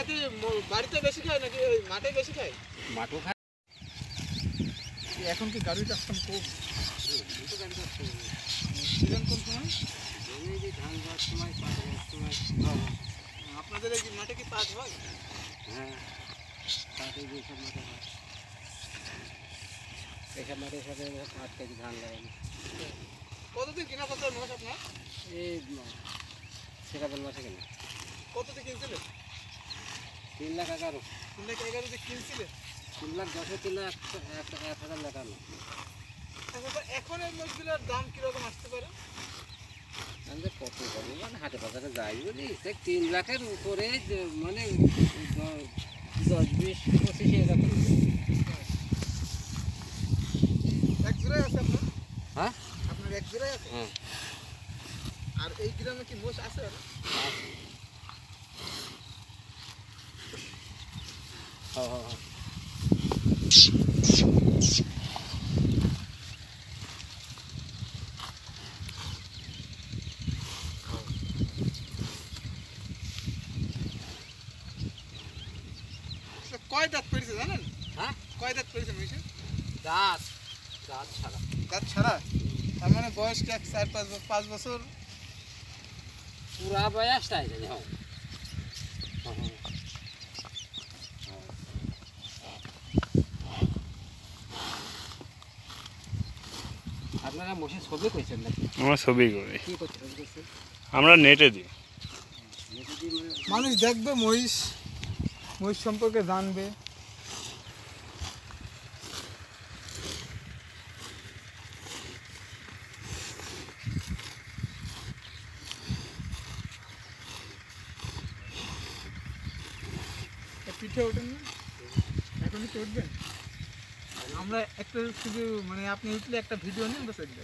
আছে বাড়িতে বেশি খায় নাকি মাঠে বেশি খায়? মাঠও খায় এখন কি খুব গাড়ি হবে। সিজন কোন ধান সময় সময় আপনাদের এই মাঠে কি হয় হ্যাঁ পাটে যে সব মাঠে হয়? সাথে কেজি ধান কতদিন কিনা করতে মাছ আপনার? এই মাসে কেন কিনছিলেন? তিন লাখ এগারো। তিন লাখ এগারো দিয়ে কিনছিলেন? তিন লাখ দশে তিন লাখ এক এক হাজার এখন তো এখন এই মাছগুলোর দাম কীরকম আসতে পারে? আমি কত মানে হাটে বাজারে যাই বলি সে তিন লাখের উপরে মানে দশ বিশ পঁচিশ এরকম। এক জোড়ায় আছে আপনার? হ্যাঁ? আপনার এক জোড়ায় আছে? হ্যাঁ। আর এই গ্রামে কি মোষ আছে? হ্যাঁ। হ্যাঁ হ্যাঁ তো কয় দাঁত পেরেছে জানেন? হ্যাঁ? কয় দাঁত পেরেছে মহিষের? দাঁত দাঁত ছাড়া। দাঁত ছাড়া? তার মানে বয়স কি এক চার পাঁচ পাঁচ বছর? পুরা বয়সটাই জানি। হ্যাঁ। আপনারা মসে ছবি কইছেন নাকি? আমরা ছবি করি। কি করছেন আমরা নেটে দিই। মানে মানুষ দেখবে মহিষ মহিষ সম্পর্কে জানবে। এ পিঠে ওঠেন না? এখন কি উঠবেন? আমরা একটা শুধু মানে আপনি উঠলে একটা ভিডিও নিয়ে আমরা চলবে